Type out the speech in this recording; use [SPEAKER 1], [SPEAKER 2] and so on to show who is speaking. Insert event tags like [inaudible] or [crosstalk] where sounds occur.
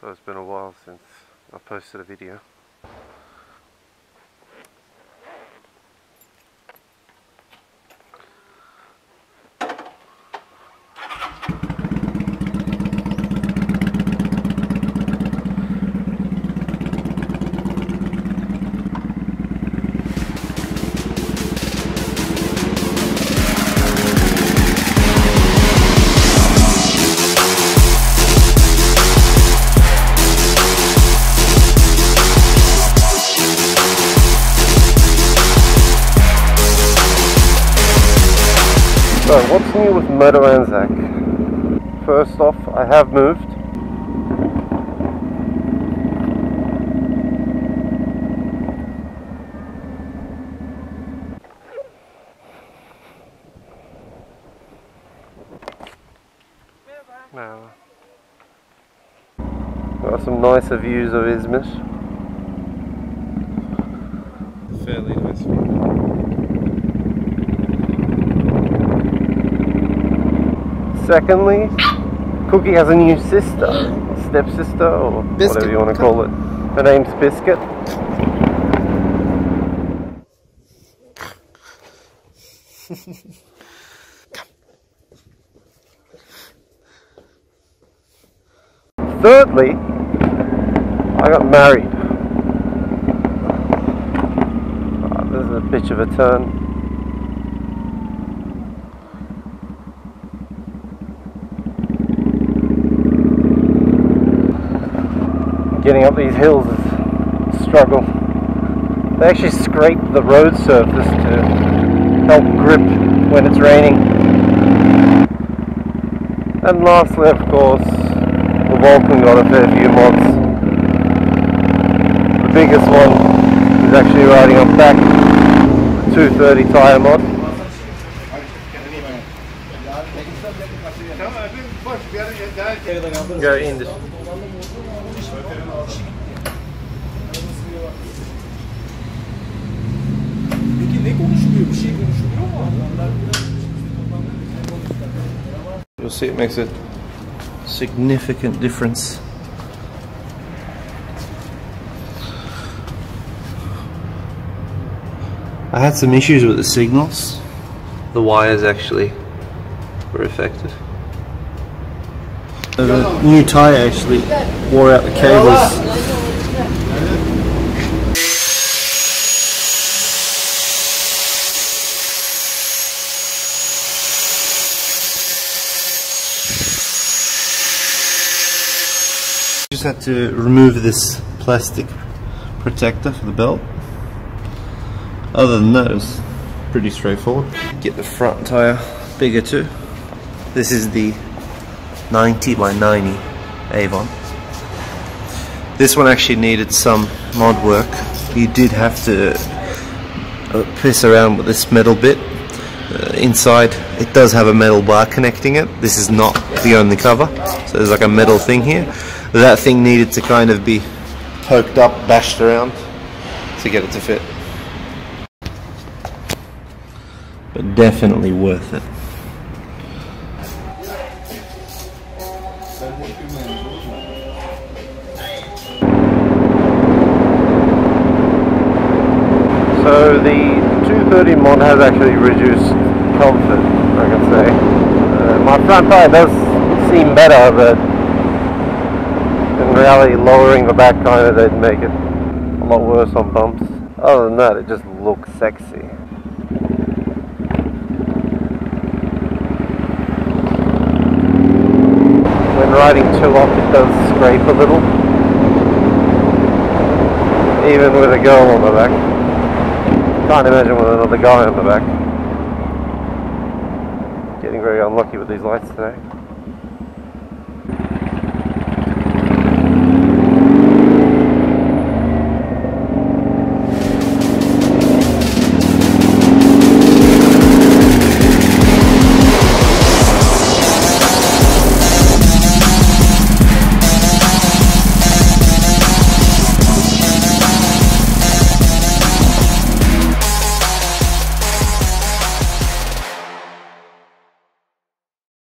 [SPEAKER 1] So it's been a while since I posted a video. So what's new with Moto Anzac? First off, I have moved. Now, got some nicer views of Izmir.
[SPEAKER 2] Fairly nice view.
[SPEAKER 1] Secondly, Cookie has a new sister, stepsister, or
[SPEAKER 2] Biscuit.
[SPEAKER 1] whatever you want to call it. Her name's Biscuit. [laughs] Thirdly, I got married. Ah, this is a bitch of a turn. Getting up these hills is a struggle. They actually scrape the road surface to help grip when it's raining. And lastly, of course, the Vulcan got a fair few mods. The biggest one is actually riding on back, the 230 tyre mod. Go in this. You'll see it makes a significant difference. I had some issues with the signals. The wires actually were affected. The new tyre actually wore out the cables. Just had to remove this plastic protector for the belt. Other than that, it was pretty straightforward. Get the front tire bigger too. This is the 90 by 90 Avon. This one actually needed some mod work. You did have to uh, piss around with this metal bit. Uh, inside, it does have a metal bar connecting it. This is not the only cover, so there's like a metal thing here. That thing needed to kind of be poked up, bashed around to get it to fit. But definitely worth it. So the 230 mod has actually reduced comfort, I can say. Uh, my front tire does seem better, but in reality lowering the back kind of did make it a lot worse on bumps. Other than that, it just looks sexy. When riding too off, it does scrape a little. Even with a girl on the back. Can't imagine with another guy on the back. Getting very unlucky with these lights today.